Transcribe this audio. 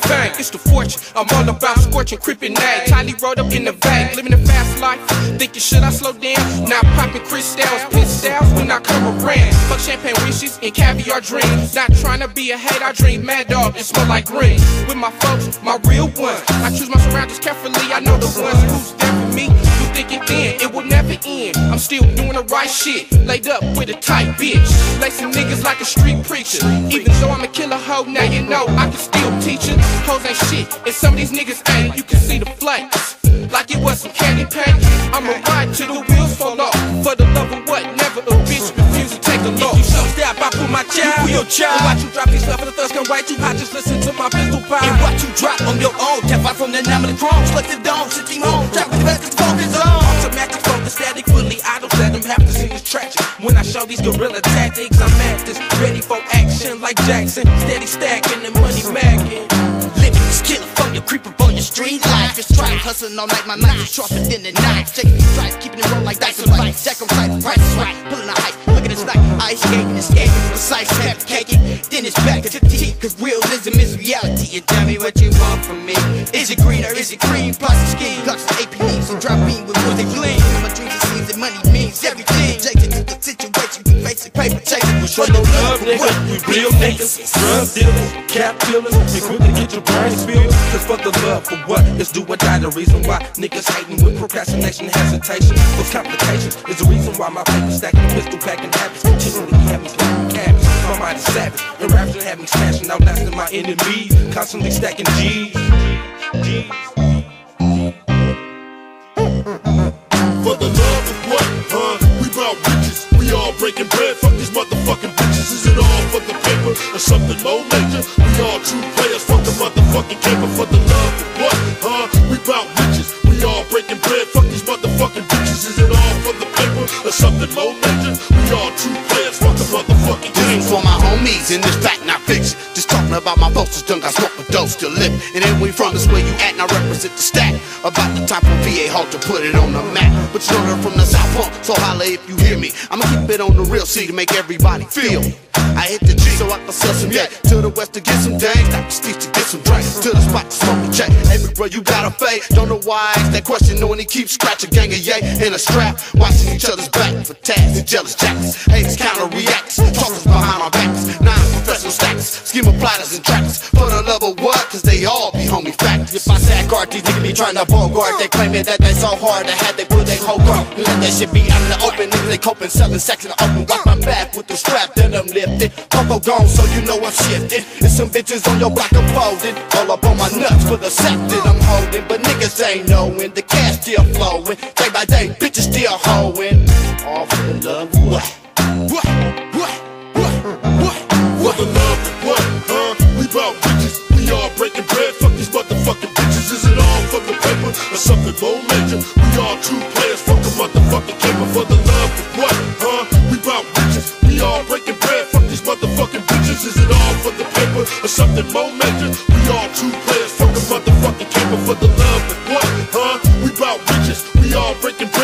the fame, it's the fortune. I'm all about scorching, crippin' nag. Kylie rolled up in the van, living a fast life. Thinking, should I slow down? Now popping crystals, pistols when I come around. Fuck champagne wishes and caviar dreams. Not trying to be a hate, I dream mad dog, it smell like green. With my folks, my real ones. I choose my surroundings carefully, I know the ones who's there for me. It will never end. I'm still doing the right shit, laid up with a tight bitch. Lacing niggas like a street preacher. Even though I'm a killer hoe, now you know I can still teach it. Hoes ain't shit, and some of these niggas ain't. You can see the flakes, like it was some candy paint. I'ma ride till the wheels fall off. For the love of what? Never a bitch refuse to take a loss. You show step, I put my child. You your child. And watch you drop these love for the thugs come right you. I just listen to my pistol pop. And watch you drop on your own. Tap out from the name of the chrome. Select the dome, sit home. Trap with the best, cause focus on. Automatic static, fully. I don't let them have to see this tragic. When I show these guerrilla tactics, I'm at this. Ready for action like Jackson. Steady stacking the money macking. Living this killer from your creep up on your street life. It's trying hustling all night. My knife is sharper than the knife. Taking the stripes, keeping it roll like dice and light. Jack on right, price is right. Pulling the height. Look at this night. Ice skating, escaping, precise. Then it's back to the T. Cause realism is reality. And tell me what you want from me. Is it green or is it cream? Plus the scheme. Ducks and APDs and drop beam with what they bling. My dreams and scenes and money means everything. Jason to the situation. We basic paper chasing. We Show no love, nigga. We real niggas, drug dealers, cap killers, and quick to get your brain spilled. Cause fuck the love for what? It's do or die. The reason why niggas hating with procrastination, hesitation, those complications is the reason why my paper stacking, pistol packing habits continually me slapping cabs. My mind is savage, and raps have me smashing, outlasting my enemies, constantly stacking G's. For the love of what, huh? We bout riches, we all breaking bread. Fuck these motherfucking bitches. Is it all for the paper or something more major? We all true players. Fuck the motherfucking caper. For the love homies, and this fact not fiction. Just talking about my folks, done got smoke with dose to lip. And then we from this where you at, and I represent the stack. About the time for VA Hall to put it on the map. But you know they're from the South Punk, so holla if you hear me. I'ma keep it on the real C to make everybody feel. I hit the G so I can sell some yak. To the west to get some dang, Dr. Steve to get some drinks. To the spot to smoke a check. Every bro, you got a fade. Don't know why I ask that question, knowing he keeps scratching gang of yay in a strap. Watching each other's back for tags and jealous jacks. Haters counter reacts, talkers professional stacks, schema plotters and trackers. For the love of what? Cause they all be homie facts. If I sack guard, these niggas be trying to bogart. They claiming that they so hard, they had they put their whole guard. Let that shit be out in the open. Niggas they coping, selling sex in the open. Watch my back with the strap that I'm lifted. Coco gone, so you know I'm shifted. And some bitches on your block I'm folded. All up on my nuts for the sack that I'm holding. But niggas ain't knowing the cash still flowing. Day by day, bitches still hoeing. All all true players. Fuck a motherfucking caper. For the love of what, huh? We bout riches, we all breaking bread. Fuck these motherfucking bitches. Is it all for the paper or something more major? We all true players. Fuck a motherfucking caper. For the love of what, huh? We bout riches, we all breaking bread.